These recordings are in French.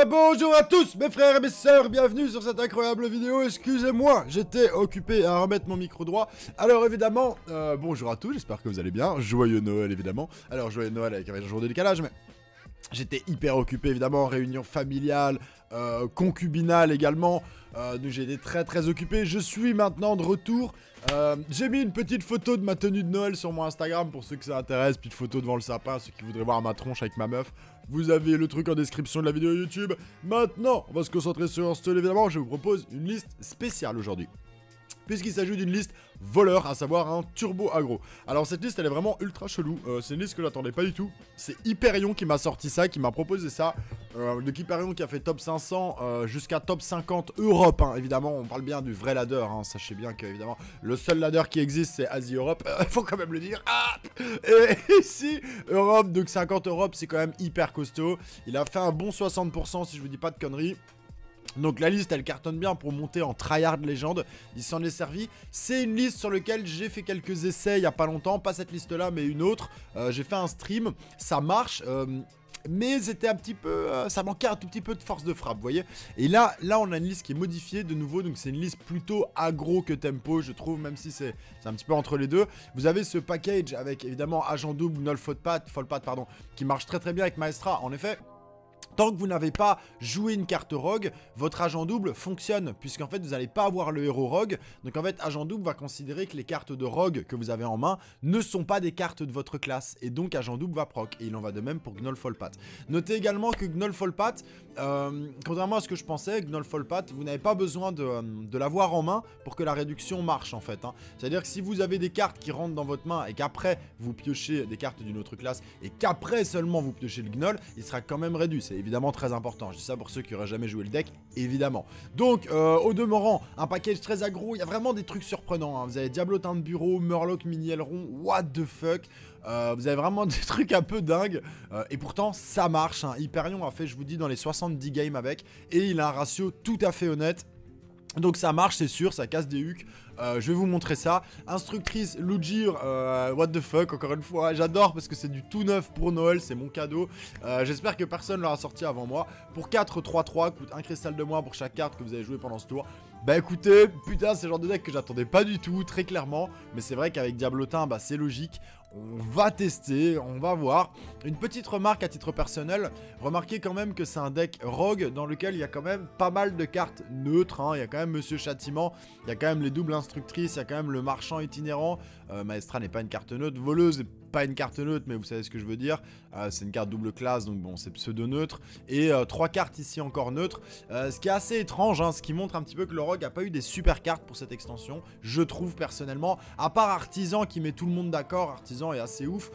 Euh, bonjour à tous mes frères et mes sœurs, bienvenue sur cette incroyable vidéo, excusez-moi, j'étais occupé à remettre mon micro droit. Alors évidemment, euh, bonjour à tous, j'espère que vous allez bien, joyeux Noël évidemment. Alors joyeux Noël avec un jour de décalage, mais j'étais hyper occupé évidemment, réunion familiale, euh, concubinale également, j'ai très très occupé, je suis maintenant de retour. J'ai mis une petite photo de ma tenue de Noël sur mon Instagram pour ceux que ça intéresse, petite photo devant le sapin, ceux qui voudraient voir ma tronche avec ma meuf. Vous avez le truc en description de la vidéo YouTube. Maintenant, on va se concentrer sur style évidemment, je vous propose une liste spéciale aujourd'hui puisqu'il s'agit d'une liste voleur, à savoir un turbo agro. Alors cette liste elle est vraiment ultra chelou, euh, c'est une liste que j'attendais pas du tout. C'est Hyperion qui m'a sorti ça, qui m'a proposé ça. Euh, de Hyperion qui a fait top 500 euh, jusqu'à top 50 Europe, hein. évidemment on parle bien du vrai ladder, hein. sachez bien que évidemment le seul ladder qui existe c'est Asie-Europe, il faut quand même le dire. Ah Et ici, Europe, donc 50 Europe c'est quand même hyper costaud. Il a fait un bon 60% si je vous dis pas de conneries. Donc la liste elle cartonne bien pour monter en tryhard légende, il s'en est servi. C'est une liste sur laquelle j'ai fait quelques essais il y a pas longtemps, pas cette liste là mais une autre. Euh, j'ai fait un stream, ça marche. Euh, mais c'était un petit peu, euh, ça manquait un tout petit peu de force de frappe, vous voyez. Et là, là, on a une liste qui est modifiée de nouveau, donc c'est une liste plutôt agro que tempo, je trouve, même si c'est un petit peu entre les deux. Vous avez ce package avec évidemment agent double, null fallpat, fallpat pardon, qui marche très très bien avec Maestra. En effet, Tant que vous n'avez pas joué une carte rogue, votre agent double fonctionne, puisqu'en fait vous n'allez pas avoir le héros rogue. Donc en fait, agent double va considérer que les cartes de rogue que vous avez en main ne sont pas des cartes de votre classe, et donc agent double va proc. Et il en va de même pour Gnoll Fallpat. Notez également que Gnoll Fallpat, euh, contrairement à ce que je pensais, Gnoll Fallpat, vous n'avez pas besoin de, l'avoir en main pour que la réduction marche en fait. Hein. C'est-à-dire que si vous avez des cartes qui rentrent dans votre main et qu'après vous piochez des cartes d'une autre classe et qu'après seulement vous piochez le Gnoll, il sera quand même réduit évidemment très important. Je dis ça pour ceux qui auraient jamais joué le deck, évidemment. Donc, euh, au demeurant, un package très aggro, il y a vraiment des trucs surprenants. Hein. Vous avez Diablotin de bureau, Murloc mini what the fuck euh, vous avez vraiment des trucs un peu dingues euh, Et pourtant ça marche hein. Hyperion a fait je vous dis dans les 70 games avec Et il a un ratio tout à fait honnête donc ça marche, c'est sûr, ça casse des hucs. Euh, je vais vous montrer ça. Instructrice Lujir, euh, what the fuck, encore une fois. J'adore parce que c'est du tout neuf pour Noël, c'est mon cadeau. Euh, j'espère que personne l'aura sorti avant moi. Pour 4 3-3, coûte un cristal de moins pour chaque carte que vous avez joué pendant ce tour. Bah écoutez, putain, c'est le genre de deck que j'attendais pas du tout, très clairement. Mais c'est vrai qu'avec Diablotin, bah c'est logique. On va tester, on va voir. Une petite remarque à titre personnel. Remarquez quand même que c'est un deck rogue dans lequel il y a quand même pas mal de cartes neutres. Hein. Il y a quand même Monsieur Châtiment, il y a quand même les doubles instructrices, il y a quand même le marchand itinérant. Euh, Maestra n'est pas une carte neutre. Voleuse pas une carte neutre, mais vous savez ce que je veux dire. Euh, c'est une carte double classe, donc bon, c'est pseudo-neutre. Et euh, trois cartes ici encore neutres. Ce qui est assez étrange, hein, ce qui montre un petit peu que le Rogue a pas eu des super cartes pour cette extension, je trouve personnellement. À part Artisan qui met tout le monde d'accord, Artisan est assez ouf.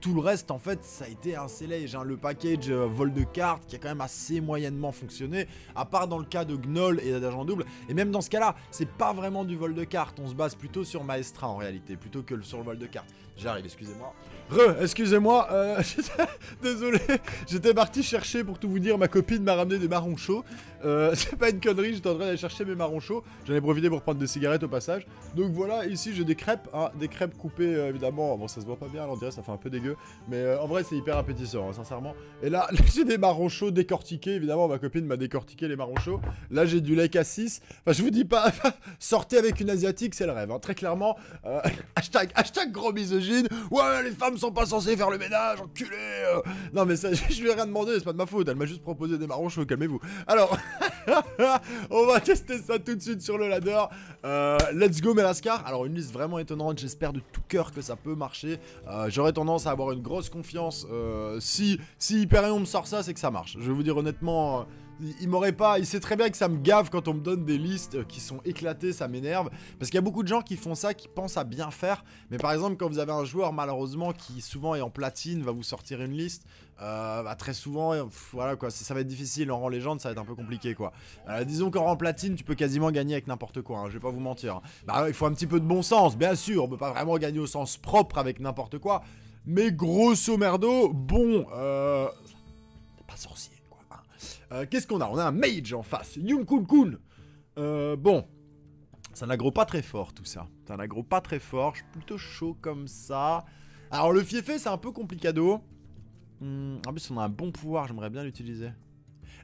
tout le reste, en fait, ça a été un célège. Hein. Le package vol de cartes qui a quand même assez moyennement fonctionné. À part dans le cas de Gnoll et d'agent double. Et même dans ce cas-là, c'est pas vraiment du vol de cartes. On se base plutôt sur Maestra en réalité, plutôt que sur le vol de cartes. J'arrive, excusez-moi. Re, excusez-moi, euh, désolé, j'étais parti chercher pour tout vous dire, ma copine m'a ramené des marrons chauds. Euh, c'est pas une connerie, j'étais en train d'aller chercher mes marrons chauds. J'en ai profité pour prendre des cigarettes au passage. Donc voilà, ici j'ai des crêpes, hein, des crêpes coupées euh, évidemment. Bon, ça se voit pas bien, on dirait ça fait un peu dégueu. Mais euh, en vrai, c'est hyper appétissant, hein, sincèrement. Et là, j'ai des marrons chauds décortiqués, évidemment, ma copine m'a décortiqué les marrons chauds. Là, j'ai du lait cassis. Enfin, je vous dis pas, sortez avec une asiatique, c'est le rêve. Hein. Très clairement, hashtag, hashtag gros misogyne. Ouais, les femmes sont pas censées faire le ménage, enculé. Non, mais je lui ai rien demandé, c'est pas de ma faute. Elle m'a juste proposé des marrons chauds, calmez-vous. Alors. On va tester ça tout de suite sur le ladder. Euh, let's go Melascar. Alors une liste vraiment étonnante, j'espère de tout cœur que ça peut marcher. Euh, j'aurais tendance à avoir une grosse confiance. Euh, si, si Hyperion me sort ça, c'est que ça marche. Je vais vous dire honnêtement il m'aurait pas. Il sait très bien que ça me gave quand on me donne des listes qui sont éclatées, ça m'énerve. Parce qu'il y a beaucoup de gens qui font ça, qui pensent à bien faire. Mais par exemple, quand vous avez un joueur, malheureusement, qui souvent est en platine, va vous sortir une liste. Euh, bah, très souvent, voilà quoi, ça, va être difficile. En rang légende, ça va être un peu compliqué quoi. Euh, disons qu'en rang platine, tu peux quasiment gagner avec n'importe quoi. Hein, je vais pas vous mentir. Bah, il faut un petit peu de bon sens, bien sûr. On peut pas vraiment gagner au sens propre avec n'importe quoi. Mais grosso merdo, bon, euh. Pas sorcier. Euh, qu'est-ce qu'on a? On a un mage en face. Yun Kun Kun. Euh, bon. Ça n'aggro pas très fort tout ça. Ça n'aggro pas très fort. Je suis plutôt chaud comme ça. Alors le fiefé c'est un peu complicado. Hmm, en plus on a un bon pouvoir, j'aimerais bien l'utiliser.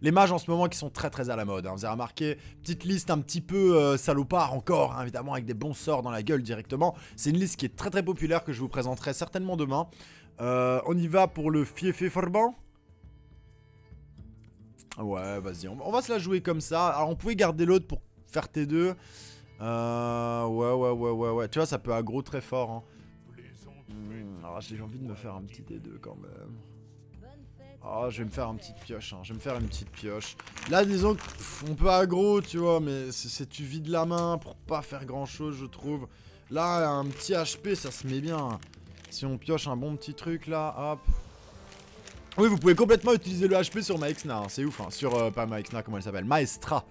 Les mages en ce moment qui sont très très à la mode. hein. Vous avez remarqué, petite liste un petit peu euh, salopard encore, hein, évidemment, avec des bons sorts dans la gueule directement. C'est une liste qui est très très populaire que je vous présenterai certainement demain. On y va pour le Fiefé Forban Ouais, vas-y, on, va se la jouer comme ça. Alors, on pouvait garder l'autre pour faire T2. Euh, ouais, ouais, ouais, ouais, ouais. Tu vois, ça peut aggro très fort. Hein. Hmm, alors, j'ai envie de me faire un petit T2 quand même. Ah, je vais me faire une petite pioche, hein. je vais me faire une petite pioche. Là, disons qu'on peut aggro, tu vois, mais c'est tu vides la main pour pas faire grand chose, je trouve. Là, un petit HP, ça se met bien. Si on pioche un bon petit truc là, hop. Oui, vous pouvez complètement utiliser le HP sur Maexna, hein, c'est ouf, hein. sur, euh, pas Maexna, comment elle s'appelle, Maestra.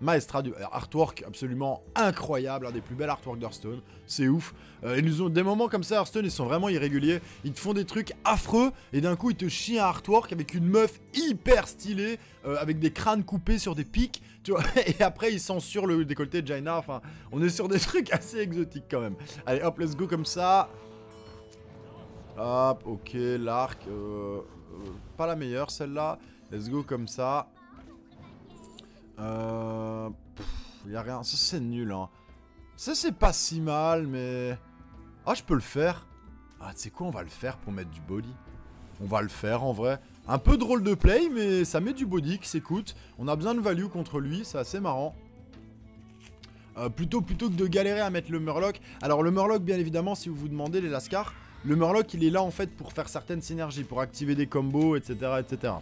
Maestra du artwork absolument incroyable, un des plus belles artworks d'Hearthstone, c'est ouf. Euh, ils nous ont des moments comme ça, Hearthstone, ils sont vraiment irréguliers, ils te font des trucs affreux, et d'un coup ils te chient un artwork avec une meuf hyper stylée, euh, avec des crânes coupés sur des pics, tu vois, et après ils censurent le décolleté de Jaina, enfin, on est sur des trucs assez exotiques quand même. Allez hop, let's go comme ça. Hop, ok, l'arc, euh, pas la meilleure celle-là, let's go comme ça. Euh... Y a rien. Ça, c'est nul, hein. Ça, c'est pas si mal, mais... Ah, je peux le faire. Ah, tu sais quoi, on va le faire pour mettre du body. On va le faire, en vrai. Un peu drôle de play, mais ça met du body qui s'écoute. On a besoin de value contre lui, c'est assez marrant. Euh, plutôt, plutôt que de galérer à mettre le Murloc. Alors, le Murloc, bien évidemment, si vous vous demandez, les Lascars, le Murloc, il est là, en fait, pour faire certaines synergies, pour activer des combos, etc., etc.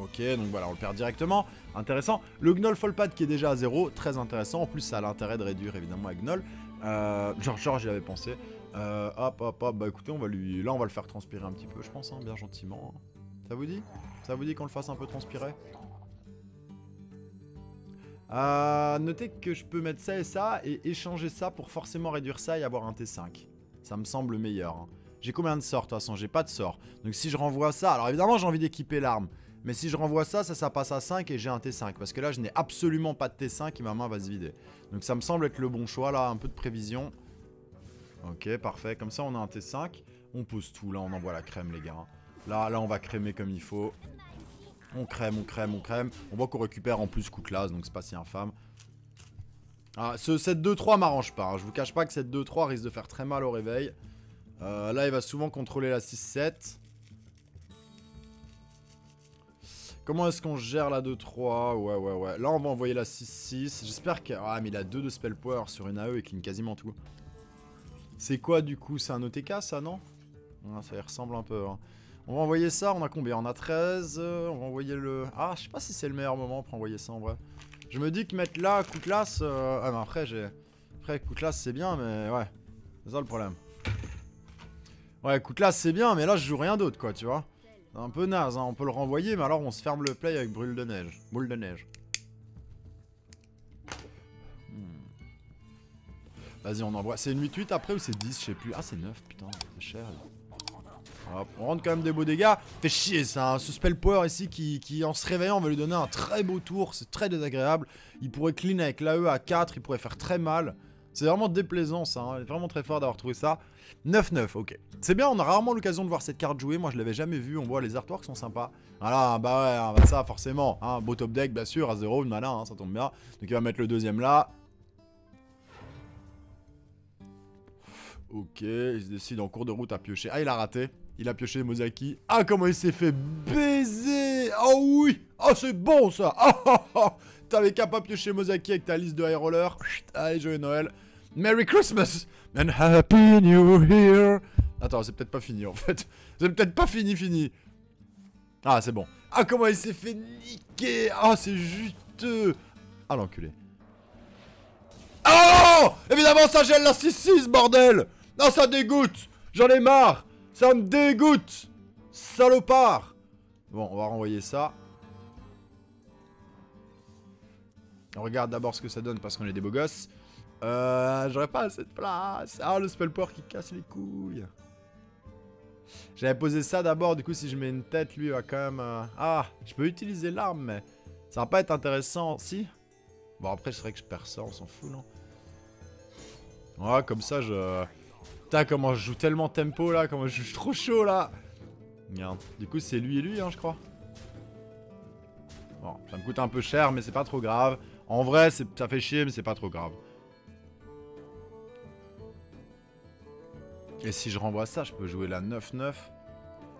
Ok, donc voilà, on le perd directement. Intéressant. Le Gnoll Fallpad qui est déjà à 0, très intéressant. En plus, ça a l'intérêt de réduire évidemment à Gnoll. Euh, genre, genre j'y avais pensé. Euh, hop, hop, hop. Bah écoutez, on va lui. Là, on va le faire transpirer un petit peu, je pense, hein, bien gentiment. Ça vous dit? Ça vous dit qu'on le fasse un peu transpirer? Notez que je peux mettre ça et ça et échanger ça pour forcément réduire ça et avoir un T5. Ça me semble meilleur. hein. J'ai combien de sorts de toute façon J'ai pas de sorts. Donc si je renvoie ça, alors évidemment j'ai envie d'équiper l'arme. Mais si je renvoie ça, ça, ça passe à 5 et j'ai un T5. Parce que là, je n'ai absolument pas de T5 et ma main va se vider. Donc ça me semble être le bon choix, là. Un peu de prévision. Ok, parfait. Comme ça, on a un T5. On pose tout, là. On envoie la crème, les gars. Là, là, on va crémer comme il faut. On crème, on crème, on crème. On voit qu'on récupère en plus coup classe, donc c'est pas si infâme. Ah, ce 7-2-3 m'arrange pas. hein. Je vous cache pas que cette 2-3 risque de faire très mal au réveil. Euh, là, il va souvent contrôler la 6-7. Comment est-ce qu'on gère la 2-3 Ouais, ouais, ouais. Là, on va envoyer la 6-6. J'espère que... Ah, mais il a 2 de spell power sur une AE et clean quasiment tout. C'est quoi, du coup? C'est un OTK, ça, non? Ah, Ça y ressemble un peu. hein. On va envoyer ça. On a combien? On a 13. euh, On va envoyer le... Ah, je sais pas si c'est le meilleur moment pour envoyer ça, en vrai. Je me dis que mettre là, coup classe... euh, Ah, mais après, j'ai... Après, coup c'est bien, mais ouais. C'est ça, le problème. Ouais, coup classe, c'est bien, mais là, je joue rien d'autre, quoi, tu vois. C'est un peu naze, hein. on peut le renvoyer, mais alors on se ferme le play avec brûle de neige. Boule de neige. Hmm. Vas-y, on envoie. C'est une 8-8 après ou c'est 10 Je sais plus. Ah, c'est 9, putain, c'est cher. Hop, on rentre quand même des beaux dégâts. Fait chier, c'est un spell power ici qui, qui, en se réveillant, va lui donner un très beau tour. C'est très désagréable. Il pourrait clean avec l'AE à 4, il pourrait faire très mal. C'est vraiment déplaisant ça, hein. vraiment très fort d'avoir trouvé ça. 9-9, ok. C'est bien, on a rarement l'occasion de voir cette carte jouer, moi je l'avais jamais vue, on voit les artworks sont sympas. Voilà, bah ouais, hein, bah ça forcément, hein, beau top deck bien sûr, à 0, malin, hein, ça tombe bien. Donc il va mettre le deuxième là. Ok, il se décide en cours de route à piocher. Ah, il a raté. Il a pioché Mozaki. Ah, comment il s'est fait baiser Oh oui Oh, c'est bon ça Oh, oh. T'avais qu'à pas piocher Mozaki avec ta liste de high roller. Allez, joyeux Noël. Merry Christmas and Happy New Year. Attends, c'est peut-être pas fini en fait. C'est peut-être pas fini, fini. Ah, c'est bon. Ah, comment il s'est fait niquer Ah, c'est juteux Ah, l'enculé. Oh Évidemment, ça gèle la 6-6, bordel Non, ça dégoûte J'en ai marre Ça me dégoûte Salopard Bon, on va renvoyer ça. On regarde d'abord ce que ça donne parce qu'on est des beaux gosses. Euh, j'aurais pas assez de place. Ah, le spell power qui casse les couilles. J'avais posé ça d'abord, du coup, si je mets une tête, lui, va quand même... euh, Ah, je peux utiliser l'arme, mais ça va pas être intéressant, si? Bon, après, c'est vrai que je perds ça, on s'en fout, non? Ouais, comme ça, je... Putain, comment je joue tellement tempo, là, comment je joue trop chaud, là Merde. Du coup, c'est lui et lui, hein, je crois. Ça me coûte un peu cher, mais c'est pas trop grave. En vrai, ça fait chier, mais c'est pas trop grave. Et si je renvoie ça, je peux jouer la 9-9.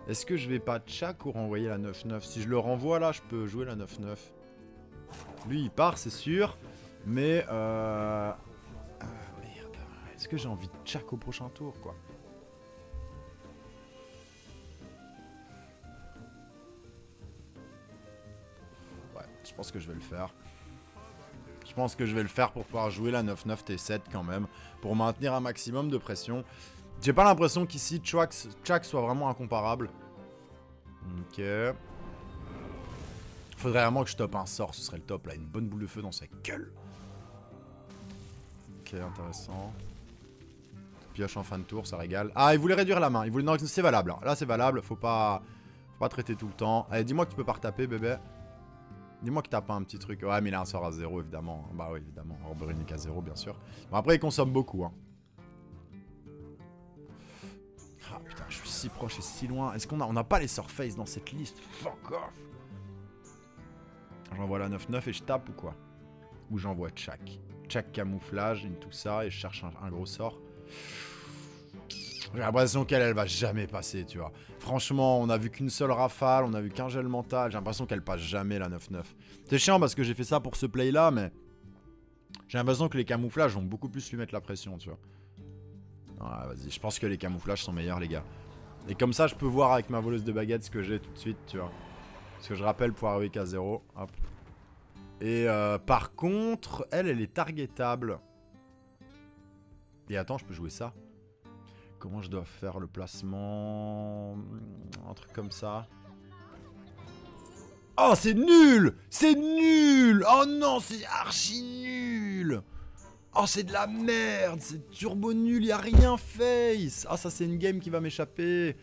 Est-ce que je vais pas tchak ou renvoyer la 9-9 Si je le renvoie là, je peux jouer la 9-9. Lui, il part, c'est sûr. Mais, euh... Est-ce que j'ai envie de tchak au prochain tour, quoi Ouais, je pense que je vais le faire. Je pense que je vais le faire pour pouvoir jouer la 9-9 T7 quand même. Pour maintenir un maximum de pression. J'ai pas l'impression qu'ici Chak soit vraiment incomparable. Ok. Faudrait vraiment que je top un sort, ce serait le top là. Une bonne boule de feu dans sa gueule. Ok, intéressant. Pioche en fin de tour, ça régale. Ah, il voulait réduire la main. Il voulait... Non, c'est valable. Hein. Là, c'est valable. Faut pas... Faut pas traiter tout le temps. Allez, dis-moi que tu peux pas retaper, bébé. Dis-moi que t'as pas un petit truc. Ouais, mais il a un sort à zéro, évidemment. Bah oui, évidemment. Orberinic à zéro, bien sûr. Bon, après, il consomme beaucoup. Hein. Ah putain, je suis si proche et si loin. Est-ce qu'on a... On pas les surface dans cette liste? Fuck off J'envoie la 9-9 et je tape ou quoi? Ou j'envoie Chak Chak camouflage, tout ça, et je cherche un, gros sort. J'ai l'impression qu'elle, elle va jamais passer, tu vois. Franchement, on a vu qu'une seule rafale, on a vu qu'un gel mental. J'ai l'impression qu'elle passe jamais la 9-9. C'est chiant parce que j'ai fait ça pour ce play là, mais j'ai l'impression que les camouflages vont beaucoup plus lui mettre la pression, tu vois. Vas-y, je pense que les camouflages sont meilleurs, les gars. Et comme ça, je peux voir avec ma voleuse de baguette ce que j'ai tout de suite, tu vois. Parce que je rappelle, pour arriver qu'à 0. Hop. Et euh, par contre, elle, elle est targetable. Et attends, je peux jouer ça. Comment je dois faire le placement Un truc comme ça. Oh, c'est nul! C'est nul! Oh non, c'est archi nul! Oh, c'est de la merde! C'est turbo nul, y a rien face! Ah, ça, c'est une game qui va m'échapper.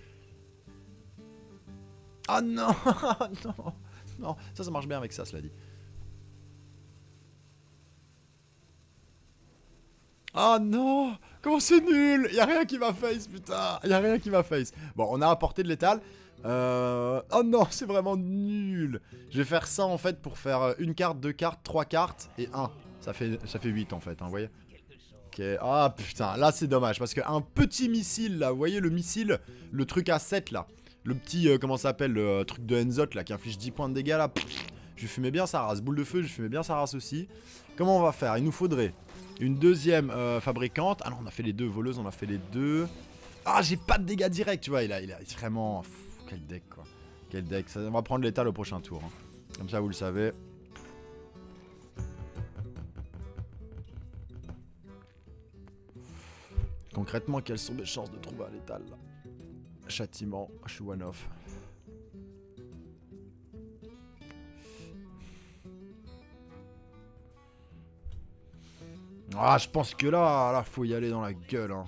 Ah non Non Non, ça, ça marche bien avec ça, cela dit. Oh non Comment c'est nul Y'a rien qui va face, putain Y'a rien qui va face. Bon, on a apporté de l'étal. Euh... Oh non, c'est vraiment nul Je vais faire ça, en fait, pour faire euh, une carte, deux cartes, trois cartes et un. Ça fait, ça fait 8, en fait, hein, vous voyez Ok, ah putain, là c'est dommage, parce qu'un petit missile, là, vous voyez le missile, le truc à 7, là, le petit, euh, comment ça s'appelle, le euh, truc de Enzot, là, qui inflige 10 points de dégâts, là, je fumais bien sa race, boule de feu, je fumais bien sa race aussi. Comment on va faire? Il nous faudrait une deuxième euh, fabricante. Ah non, on a fait les deux voleuses, on a fait les deux. Ah, j'ai pas de dégâts directs, tu vois. Il a, il vraiment. quel deck, quoi. Quel deck. Ça, on va prendre l'état au prochain tour. Hein. Comme ça, vous le savez. Concrètement, quelles sont mes chances de trouver un létal là Châtiment, je suis one Ah, je pense que là, là, faut y aller dans la gueule. Hein.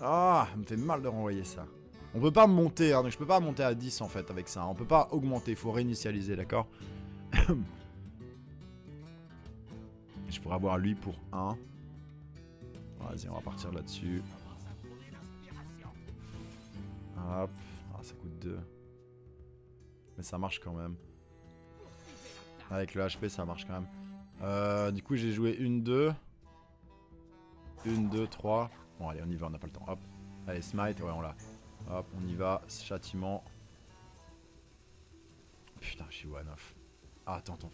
Ah, ça me fait mal de renvoyer ça. On peut pas monter, hein, donc je peux pas monter à 10 en fait avec ça. On peut pas augmenter, il faut réinitialiser, d'accord? Je pourrais avoir lui pour 1. Vas-y, on va partir là-dessus. Hop. Ah, ça coûte 2. Mais ça marche quand même. Avec le HP, ça marche quand même. Euh, du coup, j'ai joué une, deux. Une, deux, trois. Bon, allez, on y va, on n'a pas le temps. Hop. Allez, smite, ouais, on l'a. Hop, on y va. Châtiment. Putain, je suis one off. Ah, attends, attends.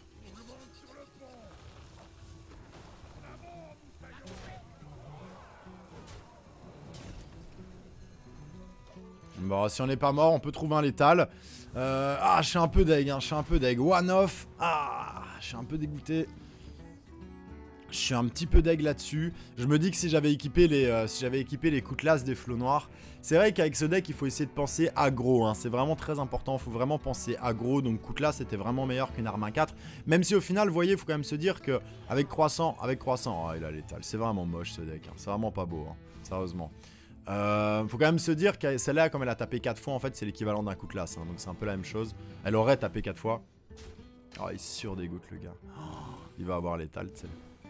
Si on n'est pas mort, on peut trouver un létal. Euh, ah, je suis un peu deg, hein, je suis un peu deg. One off. Ah, je suis un peu dégoûté. Je suis un petit peu deg là-dessus. Je me dis que si j'avais équipé les, euh, si j'avais équipé les des flots noirs, c'est vrai qu'avec ce deck, il faut essayer de penser aggro. Hein. C'est vraiment très important. Il faut vraiment penser aggro. Donc Koutlas c'était vraiment meilleur qu'une arme 4. Même si au final, vous voyez, il faut quand même se dire que avec croissant, avec croissant, oh, il a l'étal. C'est vraiment moche ce deck. Hein. C'est vraiment pas beau. Hein. Sérieusement. Euh, faut quand même se dire que celle-là, comme elle a tapé 4 fois, en fait, c'est l'équivalent d'un coup de classe. Hein, donc c'est un peu la même chose. Elle aurait tapé 4 fois. Oh, il surdégoûte le gars. Il va avoir l'étal, tu.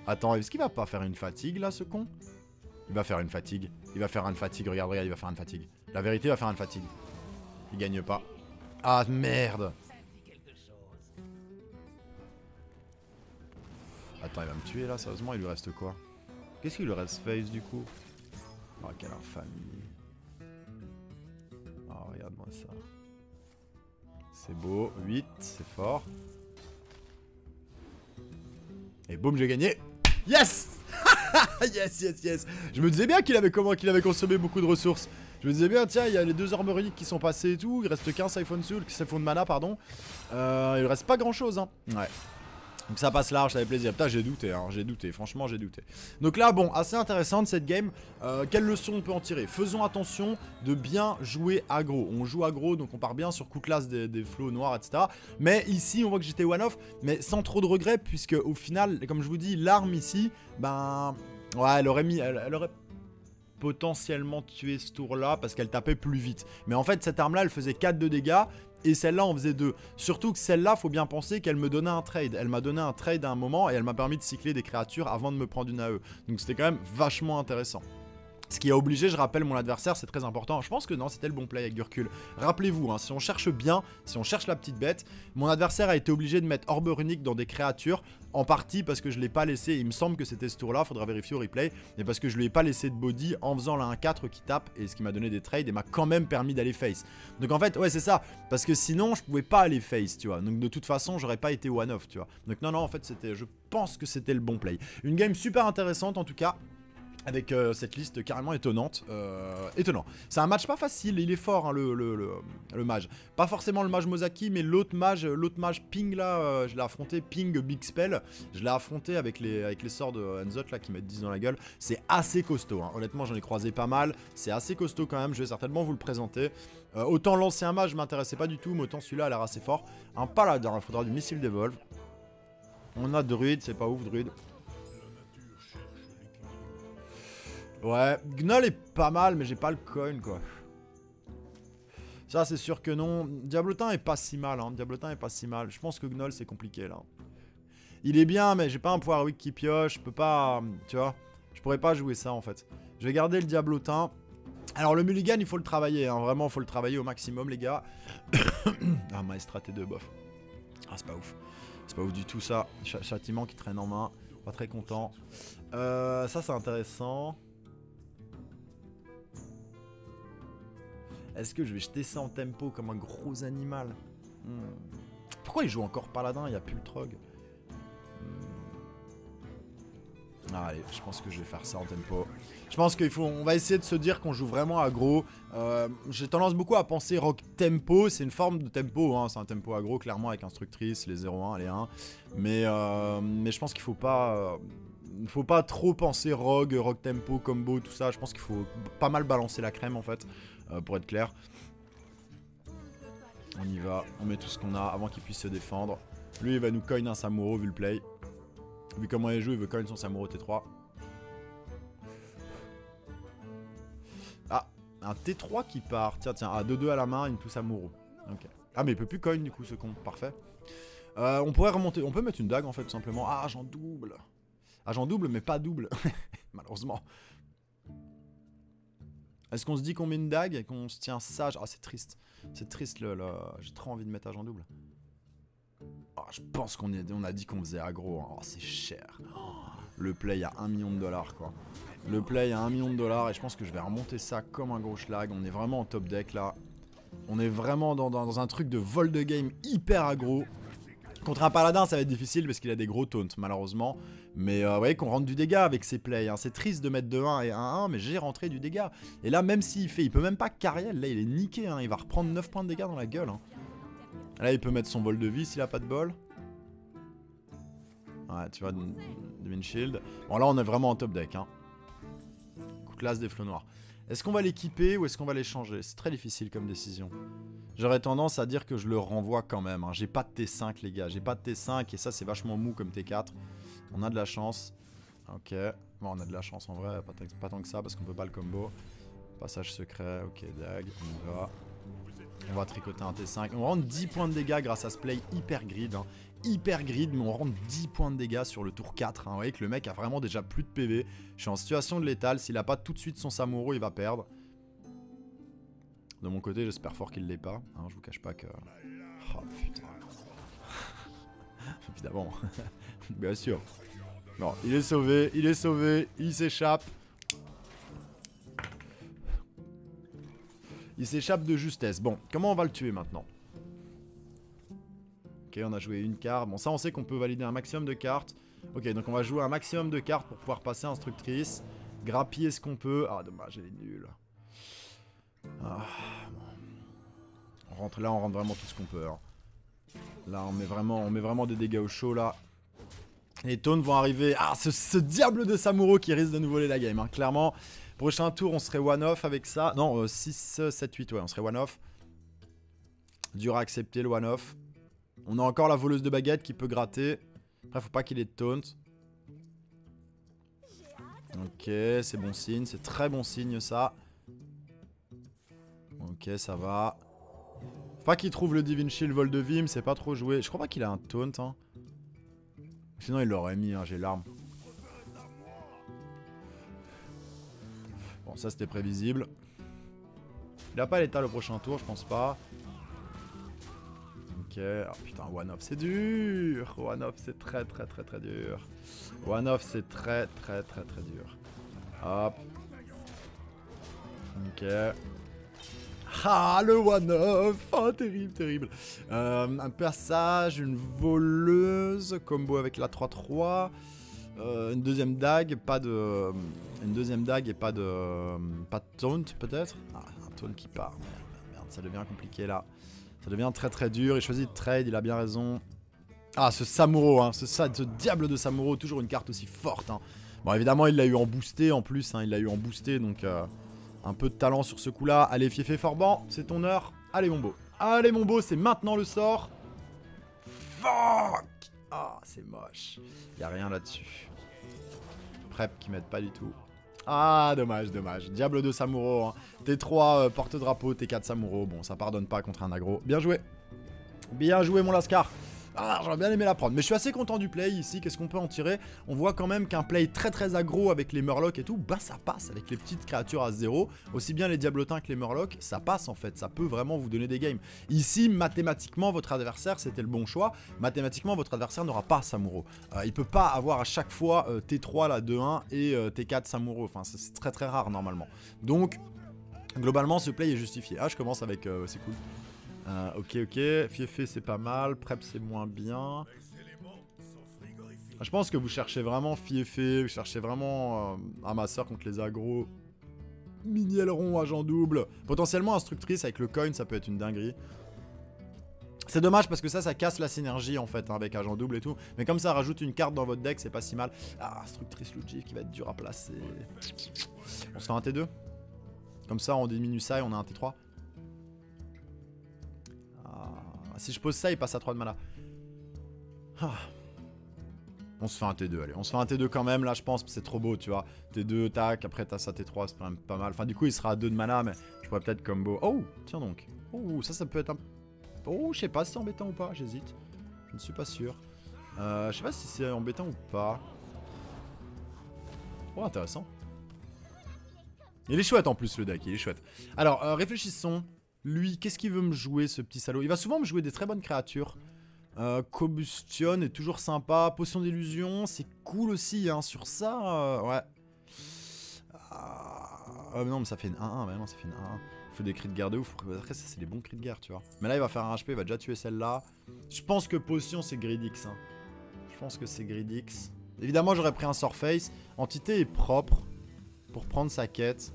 Attends, est-ce qu'il va pas faire une fatigue là, ce con? Il va faire une fatigue. Il va faire une fatigue, regarde, regarde, il va faire une fatigue. La vérité, il va faire une fatigue. Il gagne pas. Ah merde Attends, il va me tuer là, sérieusement, il lui reste quoi? Qu'est-ce qu'il lui reste face du coup? Oh, quelle infamie Oh, regarde-moi ça. C'est beau, 8, c'est fort. Et boum, j'ai gagné Yes Yes, yes, yes Je me disais bien qu'il avait comment qu'il avait consommé beaucoup de ressources. Je me disais bien, tiens, il y a les deux armes qui sont passées et tout. Il reste 15 siphon soul, siphon de mana, pardon. Euh, il reste pas grand chose, hein. Ouais. Donc ça passe large, ça fait plaisir. Putain, j'ai douté, hein, j'ai douté, franchement, j'ai douté. Donc là, bon, assez intéressante cette game. Euh, quelle leçon on peut en tirer? Faisons attention de bien jouer aggro. On joue aggro, donc on part bien sur coup classe des, flots noirs, etc. Mais ici, on voit que j'étais one-off, mais sans trop de regrets, puisque au final, comme je vous dis, l'arme ici, ben... Ouais, elle aurait mis... potentiellement tué ce tour là parce qu'elle tapait plus vite. Mais en fait cette arme là elle faisait 4 de dégâts et celle-là en faisait 2. Surtout que celle-là, faut bien penser qu'elle me donnait un trade. Elle m'a donné un trade à un moment et elle m'a permis de cycler des créatures avant de me prendre une AE. Donc c'était quand même vachement intéressant. Ce qui a obligé, je rappelle, mon adversaire, c'est très important. Je pense que non, c'était le bon play avec Gurkul. Rappelez-vous, hein, si on cherche bien, si on cherche la petite bête, mon adversaire a été obligé de mettre Orbe Runique dans des créatures, en partie parce que je l'ai pas laissé, il me semble que c'était ce tour-là, faudra vérifier au replay, mais parce que je lui ai pas laissé de body en faisant la 1-4 qui tape, et ce qui m'a donné des trades et m'a quand même permis d'aller face. Donc en fait, ouais, c'est ça, parce que sinon, je pouvais pas aller face, tu vois. Donc de toute façon, j'aurais pas été one-off, tu vois. Donc non, non, en fait, c'était, je pense que c'était le bon play. Une game super intéressante en tout cas avec euh, cette liste carrément étonnante. Euh, étonnant. C'est un match pas facile, il est fort hein, le, mage. Pas forcément le mage Mozaki, mais l'autre mage, l'autre mage Ping là, euh, je l'ai affronté, Ping Big Spell. Je l'ai affronté avec les, sorts de Enzot là qui mettent 10 dans la gueule. C'est assez costaud, hein. honnêtement j'en ai croisé pas mal. C'est assez costaud quand même, je vais certainement vous le présenter. autant l'ancien mage m'intéressait pas du tout, mais autant celui-là a l'air assez fort. Un paladin, il faudra du missile d'évolve. On a druide, c'est pas ouf druide. Ouais, Gnoll est pas mal, mais j'ai pas le coin, quoi. Ça, c'est sûr que non. Diablotin est pas si mal, hein. Diablotin est pas si mal. Je pense que Gnoll, c'est compliqué, là. Il est bien, mais j'ai pas un pouvoir weak qui pioche. Je peux pas... Tu vois Je pourrais pas jouer ça, en fait. Je vais garder le Diablotin. Alors, le Mulligan, il faut le travailler, hein. Vraiment, il faut le travailler au maximum, les gars. ah, Maestra T2, bof. Ah, c'est pas ouf. C'est pas ouf du tout, ça. châtiment qui traîne en main. Pas très content. Euh, ça, c'est intéressant. Est-ce que je vais jeter ça en tempo comme un gros animal hmm. Pourquoi il joue encore paladin Il n'y a plus le trog? Hmm. allez, je pense que je vais faire ça en tempo. Je pense qu'il faut, on va essayer de se dire qu'on joue vraiment aggro. Euh, J'ai tendance beaucoup à penser rock tempo, c'est une forme de tempo, hein. c'est un tempo aggro clairement avec instructrice, les 0-1, les 1. Mais, euh, mais je pense qu'il faut pas, euh, faut pas trop penser rogue, rock tempo, combo, tout ça. Je pense qu'il faut pas mal balancer la crème en fait. Euh, pour être clair. On y va, on met tout ce qu'on a avant qu'il puisse se défendre. Lui, il va nous coin un Samuro vu le play. Vu comment il joue, il veut coin son Samuro T3. Ah, un T3 qui part. Tiens, tiens, à 2-2 à la main, me touche Samuro. Ok. Ah, mais il peut plus coin du coup, ce con. Parfait. Euh, on pourrait remonter. On peut mettre une dague en fait, tout simplement. Ah, j'en double. Ah, j'en double, mais pas double. Malheureusement. Est-ce qu'on se dit qu'on met une dague et qu'on se tient sage? Ah, c'est triste. C'est triste, le, j'ai trop envie de mettre agent double. Ah, je pense qu'on on a dit qu'on faisait aggro. Hein. Oh, c'est cher. le play à 1 million de dollars, quoi. Le play à 1 million de dollars et je pense que je vais remonter ça comme un gros schlag. On est vraiment en top deck, là. On est vraiment dans, dans un truc de vol de game hyper aggro. Contre un paladin, ça va être difficile parce qu'il a des gros taunts, malheureusement. Mais euh, vous voyez qu'on rentre du dégât avec ses plays. Hein. C'est triste de mettre 2-1 et 1-1, mais j'ai rentré du dégât. Et là, même s'il fait, il peut même pas carriel. Là, il est niqué. Hein. Il va reprendre 9 points de dégâts dans la gueule. Hein. Là, il peut mettre son vol de vie s'il a pas de bol. Ouais, tu vois, Divine Shield. Bon, là, on est vraiment en top deck. Hein. Coup classe des flots noirs. Est-ce qu'on va l'équiper ou est-ce qu'on va l'échanger? C'est très difficile comme décision. J'aurais tendance à dire que je le renvoie quand même. Hein. J'ai pas de T5 les gars, j'ai pas de T5 et ça c'est vachement mou comme T4. On a de la chance. Ok, bon on a de la chance en vrai, pas, tant que ça parce qu'on peut pas le combo. Passage secret, ok dag, on va. On va tricoter un T5. On rentre 10 points de dégâts grâce à ce play hyper grid. Hein. Hyper grid, mais on rentre 10 points de dégâts sur le tour 4. Hein. Vous voyez que le mec a vraiment déjà plus de PV. Je suis en situation de létal. S'il a pas tout de suite son Samuro, il va perdre. De mon côté, j'espère fort qu'il l'est pas. Hein, je vous cache pas que... Oh putain. Évidemment. Bien sûr. Bon, il est sauvé, il est sauvé, il s'échappe. Il s'échappe de justesse. Bon, comment on va le tuer maintenant? Ok, on a joué une carte. Bon, ça, on sait qu'on peut valider un maximum de cartes. Ok, donc on va jouer un maximum de cartes pour pouvoir passer instructrice. Grappiller ce qu'on peut. Ah, dommage, elle est nulle. Ah, on rentre là, on rentre vraiment tout ce qu'on peut. Hein. Là, on met, vraiment, on met vraiment des dégâts au chaud, là. Les taunts vont arriver. Ah, ce, diable de Samuro qui risque de nous voler la game. Hein. Clairement, prochain tour, on serait one-off avec ça. Non, 6, 7, 8, ouais, on serait one-off. Dur à accepter le one-off. On a encore la voleuse de baguette qui peut gratter. Après, faut pas qu'il ait de taunt. Ok, c'est bon signe. C'est très bon signe, ça. Ok, ça va. Faut pas qu'il trouve le Divine Shield vol de Vim. C'est pas trop joué. Je crois pas qu'il a un taunt. Hein. Sinon, il l'aurait mis, hein, j'ai l'arme. Bon, ça c'était prévisible. Il a pas l'état le prochain tour, je pense pas. Ok. Oh putain, one-off c'est dur. One-off c'est très très très très dur. One-off c'est très très très très dur. Hop. Ok. Ah, le one-off Oh, terrible, terrible. Euh, un passage, une voleuse, combo avec la 3-3. Euh, une deuxième dague, pas de... Une deuxième dague et pas de... Pas de taunt, peut-être Ah, un taunt qui part. Merde, ça devient compliqué, là. Ça devient très très dur. Il choisit de trade, il a bien raison. Ah, ce Samuro, hein, ce, diable de Samuro, toujours une carte aussi forte. Hein. Bon, évidemment, il l'a eu en boosté en plus. Hein, il l'a eu en boosté, donc... Euh, un peu de talent sur ce coup-là. Allez, Fiefé Forban, c'est ton heure. Allez, mon beau. Allez, mon beau, c'est maintenant le sort. Fuck Ah, c'est moche. Y a rien là-dessus. Prep qui m'aide pas du tout. Ah, dommage, dommage. Diable de Samuro. Hein. T3 euh, porte-drapeau, T4 Samuro. Bon, ça pardonne pas contre un aggro. Bien joué. Bien joué, mon Lascar. Ah, j'aurais bien aimé la prendre. Mais je suis assez content du play ici. Qu'est-ce qu'on peut en tirer? On voit quand même qu'un play très très aggro avec les Murlocs et tout, bah ça passe avec les petites créatures à zéro. Aussi bien les Diablotins que les Murlocs, ça passe en fait. Ça peut vraiment vous donner des games. Ici, mathématiquement, votre adversaire, c'était le bon choix. Mathématiquement, votre adversaire n'aura pas Samuro. Euh, il peut pas avoir à chaque fois euh, T3 là 2-1 et euh, T4 Samuro. Enfin, c'est très très rare normalement. Donc, globalement, ce play est justifié. Ah, je commence avec... c'est cool. Euh, ok, ok. Fiefé, c'est pas mal. Prep, c'est moins bien. Je pense que vous cherchez vraiment Fiefé. Vous cherchez vraiment euh, un masseur contre les agros. Mini aileron, agent double. Potentiellement instructrice avec le coin, ça peut être une dinguerie. C'est dommage parce que ça, ça casse la synergie en fait hein, avec agent double et tout. Mais comme ça rajoute une carte dans votre deck, c'est pas si mal. Ah, instructrice Luigi qui va être dur à placer. On se fait un T2 Comme ça, on diminue ça et on a un T3. Si je pose ça, il passe à 3 de mana. Ah. On se fait un T2, allez. On se fait un T2 quand même, là, je pense, c'est trop beau, tu vois. T2, tac, après t'as ça T3, c'est quand même pas mal. Enfin, du coup, il sera à 2 de mana, mais je pourrais peut-être combo. Oh, tiens donc. Oh, ça, ça peut être un... Oh, je sais pas si c'est embêtant ou pas, j'hésite. Je ne suis pas sûr. Euh, je sais pas si c'est embêtant ou pas. Oh, intéressant. Il est chouette en plus le deck, il est chouette. Alors, euh, réfléchissons. Lui, qu'est-ce qu'il veut me jouer, ce petit salaud? Il va souvent me jouer des très bonnes créatures. Euh, Combustion est toujours sympa. Potion d'illusion, c'est cool aussi, hein. Sur ça, euh, ouais. Ah, non, mais ça fait une 1-1. Mais non, ça fait une 1-1. Il faut des cris de guerre de ouf. Après, ça, c'est des bons cris de guerre, tu vois. Mais là, il va faire un HP, il va déjà tuer celle-là. Je pense que potion, c'est Gridix. Hein. Je pense que c'est Gridix. Évidemment, j'aurais pris un Surface. Entité est propre pour prendre sa quête.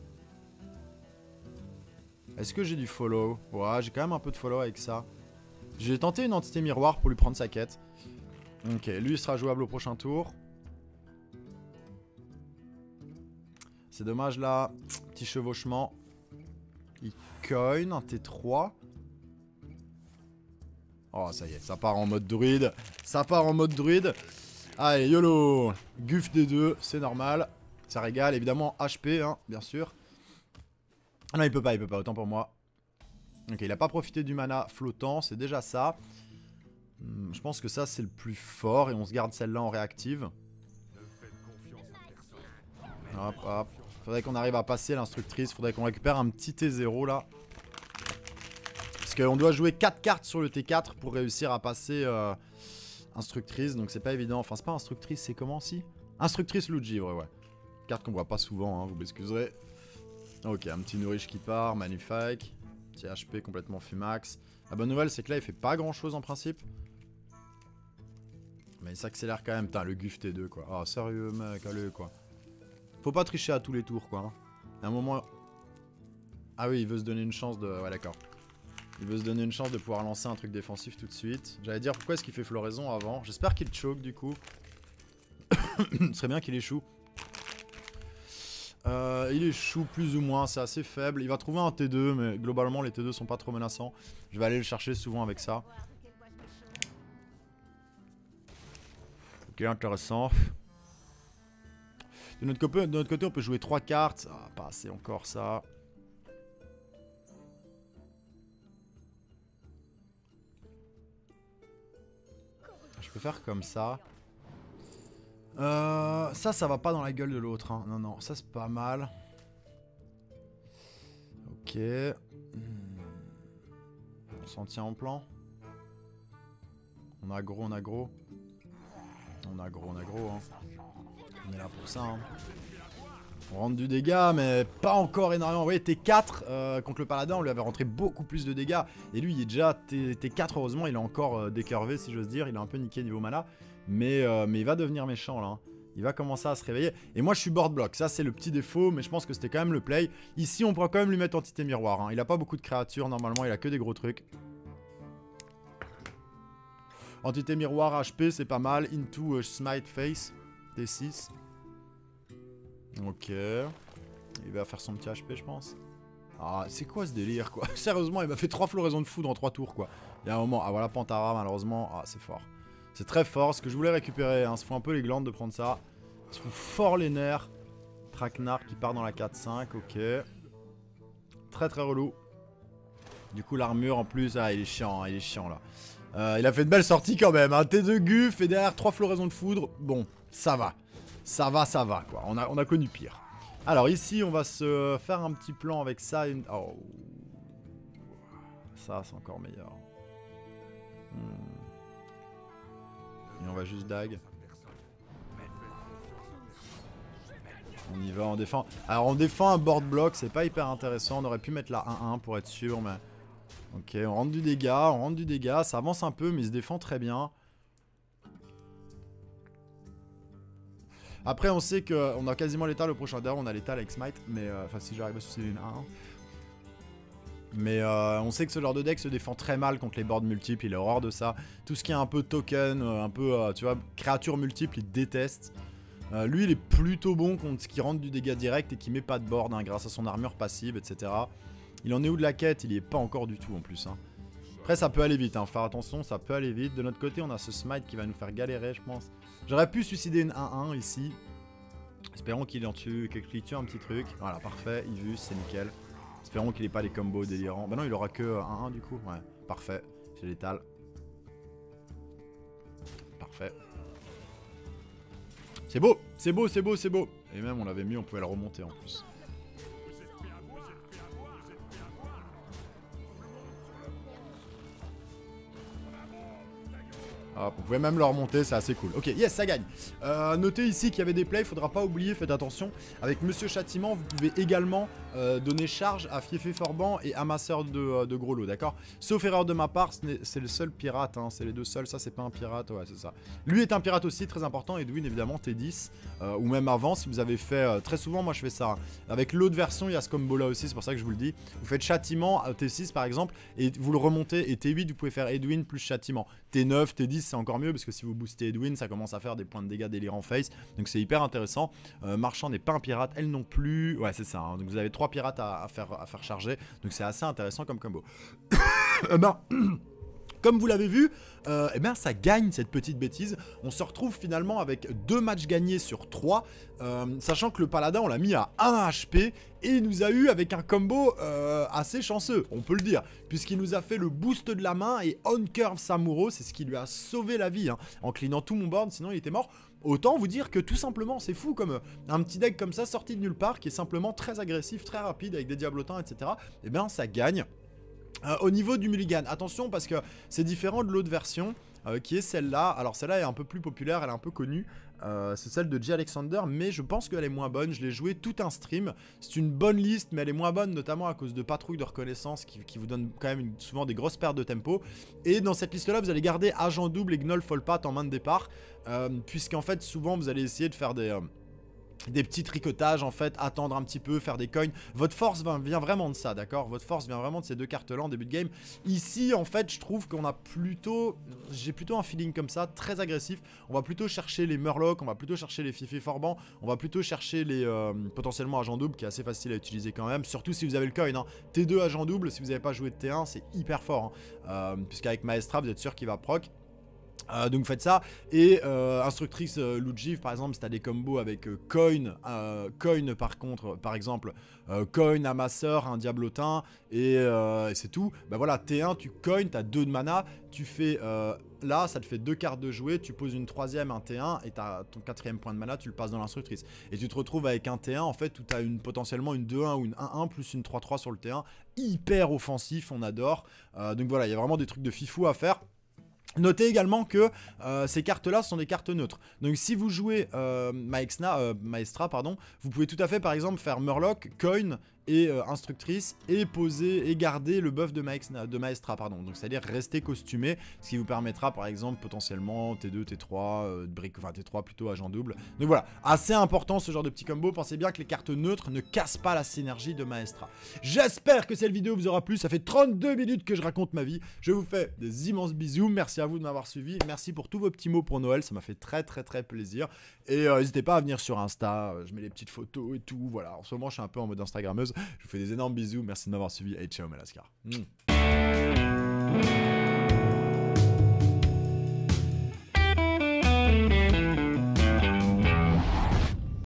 Est-ce que j'ai du follow? Ouais, j'ai quand même un peu de follow avec ça. J'ai tenté une entité miroir pour lui prendre sa quête. Ok, lui il sera jouable au prochain tour. C'est dommage là. Petit chevauchement. Il coin un T3. Oh, ça y est, ça part en mode druide. Ça part en mode druide. Allez, YOLO Guff des deux, c'est normal. Ça régale, évidemment HP, hein, bien sûr. Ah non, il peut pas, il peut pas, autant pour moi. Ok, il a pas profité du mana flottant, c'est déjà ça. Hmm, je pense que ça, c'est le plus fort et on se garde celle-là en réactive. Hop, hop. Faudrait qu'on arrive à passer l'instructrice, faudrait qu'on récupère un petit T0 là. qu'on doit jouer 4 cartes sur le T4 pour réussir à passer euh, instructrice, donc c'est pas évident. Enfin, c'est pas instructrice, c'est comment si? Instructrice loup de givre, ouais. Carte qu'on voit pas souvent, hein, vous m'excuserez. Ok, un petit nourriche qui part, magnifique. Petit HP complètement fumax. La bonne nouvelle, c'est que là, il fait pas grand chose en principe. Mais il s'accélère quand même. Putain, le Guf T2, quoi. Ah, sérieux, mec, allez, quoi. Faut pas tricher à tous les tours, quoi. Hein. À un moment... Ah oui, il veut se donner une chance de... Ouais, d'accord. Il veut se donner une chance de pouvoir lancer un truc défensif tout de suite. J'allais dire, pourquoi est-ce qu'il fait floraison avant? J'espère qu'il choke, du coup. Ce serait bien qu'il échoue. Euh, il échoue plus ou moins, c'est assez faible. Il va trouver un T2, mais globalement, les T2 sont pas trop menaçants. Je vais aller le chercher souvent avec ça. Ok, intéressant. De notre, côté, de notre côté, on peut jouer 3 cartes. Ah, pas assez encore ça. Je peux faire comme ça. Euh, ça, ça va pas dans la gueule de l'autre. Hein. Non, non, ça c'est pas mal. Ok. Hmm. On s'en tient en plan. On a gros, on a gros. On a gros, on a gros. Hein. On est là pour ça. Hein. On rentre du dégât, mais pas encore énormément. Vous voyez, T4 euh, contre le paladin, on lui avait rentré beaucoup plus de dégâts. Et lui, il est déjà T4, heureusement, il est encore euh, décurvé, si j'ose dire. Il est un peu niqué niveau mana. Mais, euh, mais il va devenir méchant, là. Hein. Il va commencer à se réveiller. Et moi, je suis board block. Ça, c'est le petit défaut, mais je pense que c'était quand même le play. Ici, on pourra quand même lui mettre entité miroir. Hein. Il a pas beaucoup de créatures, normalement. Il a que des gros trucs. Entité miroir, HP, c'est pas mal. Into Smite Face, T6. Ok. Il va faire son petit HP, je pense. Ah, c'est quoi ce délire, quoi? Sérieusement, il m'a fait 3 floraisons de foudre en 3 tours, quoi. Il y a un moment... Ah, voilà, Pantara, malheureusement. Ah, c'est fort. C'est très fort. Ce que je voulais récupérer, hein. Ça fout un peu les glandes de prendre ça. Ça fout fort les nerfs. Traquenard qui part dans la 4-5, ok. Très, très relou. Du coup, l'armure, en plus... Ah, il est chiant, hein, il est chiant, là. Euh, il a fait une belle sortie, quand même. Un hein. T2 Guf et derrière 3 floraisons de foudre. Bon, ça va. Ça va, ça va, quoi. On a, on a connu pire. Alors ici, on va se faire un petit plan avec ça. Oh. Ça, c'est encore meilleur. Hmm. Et on va juste dag. On y va, on défend. Alors on défend un board block, c'est pas hyper intéressant. On aurait pu mettre la 1-1 pour être sûr, mais... Ok, on rentre du dégât, on rentre du dégât. Ça avance un peu, mais il se défend très bien. Après, on sait qu'on a quasiment l'état le prochain. D'ailleurs, on a l'état avec Smite. Mais euh, enfin, si j'arrive à suicider une 1. Mais euh, on sait que ce genre de deck se défend très mal contre les boards multiples. Il est horreur de ça. Tout ce qui est un peu token, euh, un peu, tu vois, créature multiple, il déteste. lui, il est plutôt bon contre ce qui rentre du dégât direct et qui met pas de board hein, grâce à son armure passive, etc. Il en est où de la quête? Il y est pas encore du tout en plus. Hein. Après, ça peut aller vite, hein. faire attention, ça peut aller vite. De notre côté, on a ce smite qui va nous faire galérer, je pense. J'aurais pu suicider une 1-1 ici. Espérons qu'il en tue, qu'il tue un petit truc. Voilà, parfait, il vu, c'est nickel. Espérons qu'il ait pas les combos délirants. Bah non, il aura que 1-1 du coup. Ouais, parfait. J'ai l'étal. Parfait. C'est beau, c'est beau, c'est beau, c'est beau. Et même, on l'avait mis, on pouvait le remonter en plus. Hop, on pouvait même le remonter, c'est assez cool. Ok, yes, ça gagne. Euh, notez ici qu'il y avait des plays, faudra pas oublier, faites attention. Avec Monsieur Châtiment, vous pouvez également euh, donner charge à Fiefé Forban et Amasseur de, euh, de gros lots, d'accord? Sauf erreur de ma part, c'est le seul pirate, hein, c'est les deux seuls, ça c'est pas un pirate, ouais, c'est ça. Lui est un pirate aussi, très important, Edwin évidemment, T10, euh, ou même avant, si vous avez fait, très souvent moi je fais ça. Hein. Avec l'autre version, il y a ce combo là aussi, c'est pour ça que je vous le dis. Vous faites Châtiment, T6 par exemple, et vous le remontez, et T8, vous pouvez faire Edwin plus Châtiment. T9, T10, c'est encore mieux parce que si vous boostez Edwin, ça commence à faire des points de dégâts délirants face. Donc c'est hyper intéressant. Euh, Marchand n'est pas un pirate, elle non plus. Ouais, c'est ça. Hein. Donc vous avez trois pirates à, faire, à faire charger. Donc c'est assez intéressant comme combo. euh, ben, Comme vous l'avez vu, euh, eh bien, ça gagne cette petite bêtise. On se retrouve finalement avec deux matchs gagnés sur 3, euh, sachant que le paladin, on l'a mis à 1 HP, et il nous a eu avec un combo euh, assez chanceux, on peut le dire, puisqu'il nous a fait le boost de la main et on curve Samuro, c'est ce qui lui a sauvé la vie, hein, en cleanant tout mon board, sinon il était mort. Autant vous dire que tout simplement, c'est fou comme un petit deck comme ça sorti de nulle part, qui est simplement très agressif, très rapide, avec des diablotins, etc. Eh bien, ça gagne. Euh, au niveau du mulligan, attention parce que c'est différent de l'autre version euh, qui est celle-là. Alors celle-là est un peu plus populaire, elle est un peu connue. Euh, c'est celle de J. Alexander, mais je pense qu'elle est moins bonne. Je l'ai joué tout un stream. C'est une bonne liste, mais elle est moins bonne, notamment à cause de patrouilles de reconnaissance qui, vous donnent quand même souvent des grosses pertes de tempo. Et dans cette liste-là, vous allez garder agent double et Gnoll Folpat en main de départ, puisqu'en fait, souvent, vous allez essayer de faire des des petits tricotages en fait, attendre un petit peu, faire des coins. Votre force vient vraiment de ça, d'accord? Votre force vient vraiment de ces deux cartes-là en début de game. Ici, en fait, je trouve qu'on a plutôt... J'ai plutôt un feeling comme ça, très agressif. On va plutôt chercher les Murlocs, on va plutôt chercher les Fifi Forban, on va plutôt chercher les euh, potentiellement agents double, qui est assez facile à utiliser quand même, surtout si vous avez le coin. Hein. T2 agent double, si vous n'avez pas joué de T1, c'est hyper fort. Hein. Euh, puisqu'avec Maestra, vous êtes sûr qu'il va proc. Euh, donc faites ça. Et euh, instructrice euh, par exemple si t'as des combos avec euh, coin coin par contre par exemple coin amasseur un diablotin et, et c'est tout bah voilà T1 tu coin t'as 2 de mana tu fais là ça te fait deux cartes de jouer tu poses une troisième un T1 et t'as ton quatrième point de mana tu le passes dans l'instructrice. Et tu te retrouves avec un T1 en fait où t'as une, potentiellement une 2-1 ou une 1-1 plus une 3-3 sur le T1 hyper offensif on adore. Donc voilà il y a vraiment des trucs de fifou à faire Notez également que euh, ces cartes-là sont des cartes neutres. Donc si vous jouez euh, euh, Maestra, vous pouvez tout à fait par exemple faire Murloc, Coin et euh, instructrice et poser et garder le buff de, Maestra, pardon. Donc c'est-à-dire rester costumé, ce qui vous permettra par exemple potentiellement T2, T3, euh, brique, enfin T3 plutôt agent double. Donc voilà, assez important ce genre de petit combo. Pensez bien que les cartes neutres ne cassent pas la synergie de Maestra. J'espère que cette vidéo vous aura plu. Ça fait 32 minutes que je raconte ma vie. Je vous fais des immenses bisous. Merci à vous de m'avoir suivi. Merci pour tous vos petits mots pour Noël. Ça m'a fait très très très plaisir. Et euh, n'hésitez pas à venir sur Insta. Je mets les petites photos et tout. Voilà, en ce moment je suis un peu en mode Instagrammeuse. Je vous fais des énormes bisous. Merci de m'avoir suivi. Et ciao, Malaskar. Hmm.